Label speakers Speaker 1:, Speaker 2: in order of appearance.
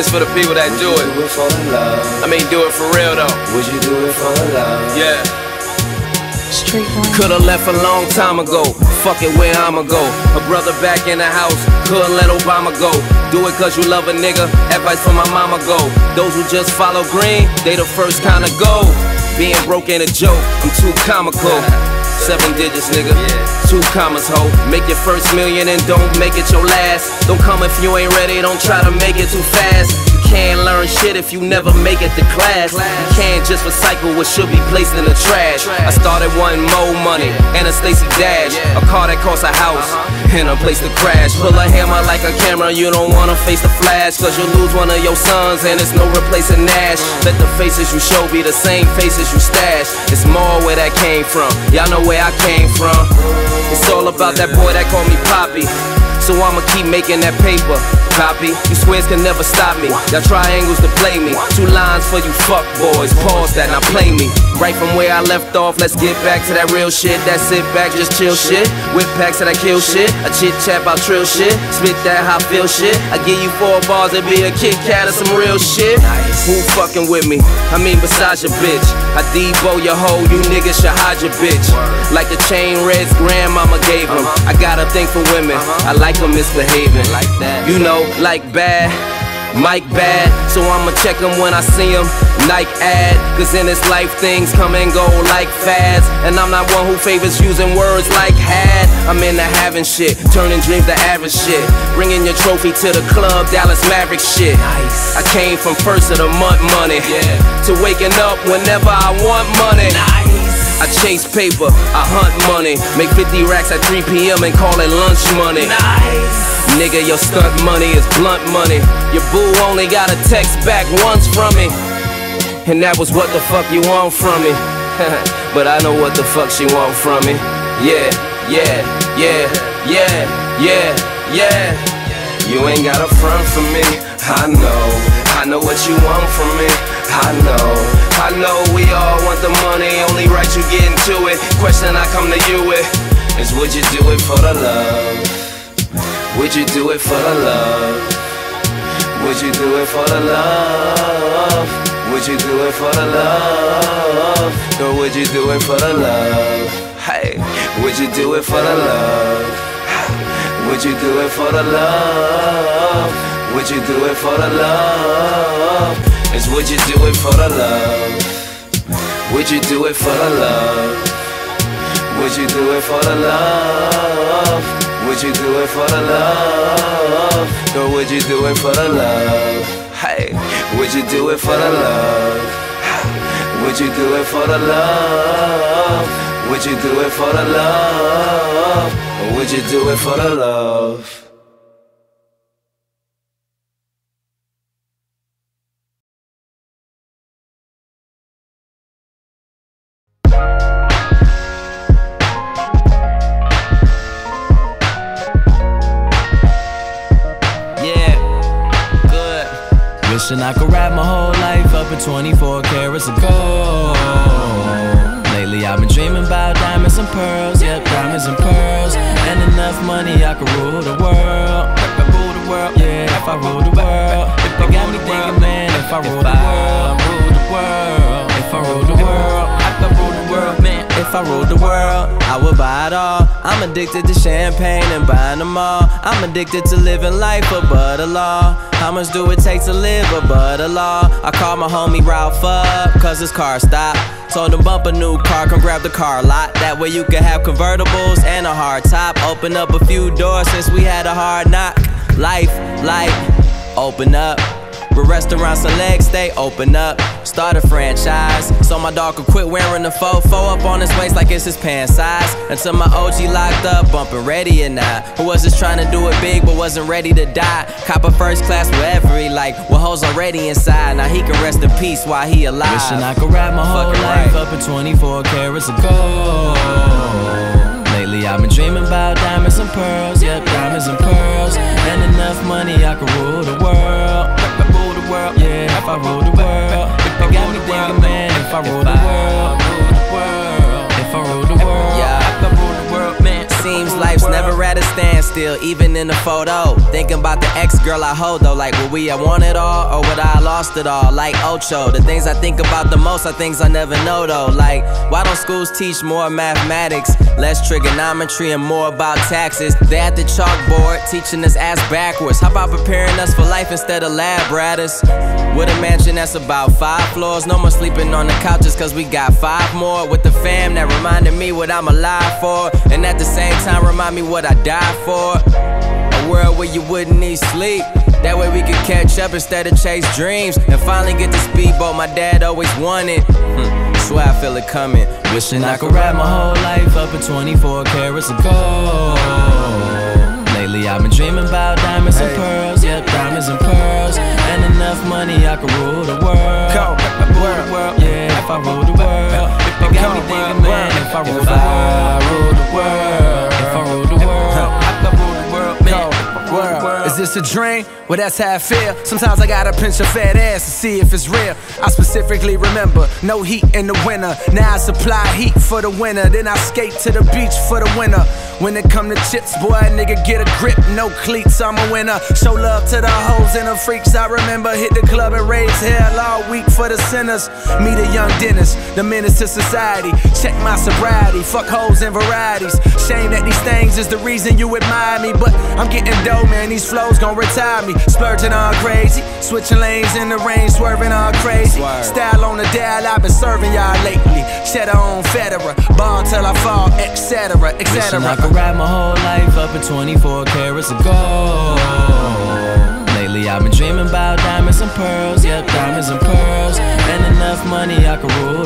Speaker 1: It's for the people that do it.
Speaker 2: Do it for love.
Speaker 1: I mean, do it for real though.
Speaker 2: Would you do it for the love?
Speaker 1: Yeah.
Speaker 3: Straight one.
Speaker 1: Could've left a long time ago. Fuck it, where I'ma go? A brother back in the house. Couldn't let Obama go. Do it cause you love a nigga. Advice from my mama go. Those who just follow green, they the first kinda go. Being broke ain't a joke. I'm too comical. Seven digits, nigga. Two commas, ho. Make your first million and don't make it your last. Don't come if you ain't ready. Don't try to make it too fast. You can't learn shit if you never make it to class. You can't just recycle what should be placed in the trash. I started wanting more money and a Stacy Dash, a car that costs a house and a place to crash. Pull a hammer like a camera, you don't wanna face the flash, cause you'll lose one of your sons and it's no replacing Nash. Let the faces you show be the same faces you stash. It's more where that came from. Y'all know where I came from. It's all about that boy that called me Poppy. So I'ma keep making that paper. Copy, you squares can never stop me. Y'all triangles to play me. Two lines for you fuck boys. Pause that, now play me. Right from where I left off, let's get back to that real shit. That sit back, just chill shit. Whip packs that I kill shit. A chit chat about trill shit. Spit that how I feel shit. I give you four bars, it be a Kit Kat or some real shit. Who fucking with me? I mean, besides your bitch. I Debo your hoe, you niggas should hide your bitch. Like the chain Red's grandmama gave him. Uh-huh. I got a thing for women. Uh-huh. I like them misbehaving. Like that. You know, like bad. Mike bad, so I'ma check him when I see him. Nike ad, cause in this life things come and go like fads. And I'm not one who favors using words like had. I'm into having shit, turning dreams to average shit. Bringing your trophy to the club, Dallas Maverick shit. I came from first of the month money yeah. to waking up whenever I want money. I chase paper, I hunt money. Make 50 racks at 3 p.m. and call it lunch money. Nigga, your stunt money is blunt money. Your boo only got a text back once from me. And that was what the fuck you want from me. but I know what the fuck she want from me. Yeah, yeah, yeah, yeah, yeah, yeah. You ain't got a front for me. I know, I know what you want from me. I know, I know we all want the money. Only right you get into it. Question I come to you with is would you do it for the love? Would you do it for the love? Would you do it for the love? Would you do it for the love? Or would you do it for the love? Hey, would you do it for the love? Would you do it for the love? Would you do it for the love? Is would you do it for the love? Would you do it for the love? Would you do it for the love? Would you do it for the love? Or would you do it for the love? Hey, would you do it for the love? Would you do it for the love? Would you do it for the love? Or would you do it for the love?
Speaker 4: Wishing I could wrap my whole life up in 24 carats of gold. Lately I've been dreaming about diamonds and pearls, yep, diamonds and pearls. And enough money I could rule the world. Rule the world, yeah, if I rule the world. It got me thinking, man, if I rule the world, If I ruled the world, I would buy it all. I'm addicted to champagne and buying them all. I'm addicted to living life above the law. How much do it take to live above the law? I called my homie Ralph up, cause his car stopped. Told him bump a new car, come grab the car lot. That way you can have convertibles and a hard top. Open up a few doors since we had a hard knock. Life, life, open up. But restaurants and legs, they open up. Start a franchise. So my dog could quit wearing the fofo up on his waist like it's his pants size. Until my OG locked up, bumping ready or not. Who was just trying to do it big but wasn't ready to die. Cop a first class wherever he like. Well, hoes already inside. Now he can rest in peace while he alive. Wishing I could wrap my whole
Speaker 5: Fucking
Speaker 4: life
Speaker 5: right.
Speaker 4: up in 24 carats of gold. Lately I've been dreaming about diamonds and pearls, yep, diamonds and pearls. And enough money I could rule the world. World, yeah, if I rule the world. Man, if I rule the world, yeah, if I rule the world, seems life's never at a standstill, even in the photo. Thinking about the ex girl I hold though, like would we I want it all or would I lost it all? Like Ocho, the things I think about the most are things I never know though. Like why don't schools teach more mathematics, less trigonometry, and more about taxes? They at the chalkboard teaching us ass backwards. How about preparing us for life instead of lab rats? With a mansion that's about five floors, no more sleeping on the couches cause we got five more. With the fam that reminded me what I'm alive for, and at the same time remind me what I died for. A world where you wouldn't need sleep. That way we could catch up instead of chase dreams. And finally get the speedboat my dad always wanted. Hmm, swear I feel it coming. Wishing I could wrap my whole life up in 24 carats of gold. Lately I've been dreaming about diamonds and pearls. Yep, diamonds and pearls. And enough money I could rule the world. Rule the world, yeah,
Speaker 5: Is a dream? Well, that's how I feel. Sometimes I gotta pinch a fat ass to see if it's real. I specifically remember no heat in the winter. Now I supply heat for the winter. Then I skate to the beach for the winter. When it come to chips, boy, nigga get a grip, no cleats, I'm a winner. Show love to the hoes and the freaks. I remember hit the club and raise hell all week for the sinners. Meet a young dentist, the menace to society. Check my sobriety, fuck hoes and varieties. Shame that these things is the reason you admire me, but I'm getting dough, man. These flows gon' retire me. Splurging all crazy, switching lanes in the rain, swerving all crazy. Style on the dial, I've been serving y'all lately. Cheddar on Federer, ball till I fall, etc.,
Speaker 4: Wishing I
Speaker 5: etc.
Speaker 4: could ride my whole life up at 24 carats of gold. Lately I've been dreaming about diamonds and pearls, yep, diamonds and pearls. And enough money I could rule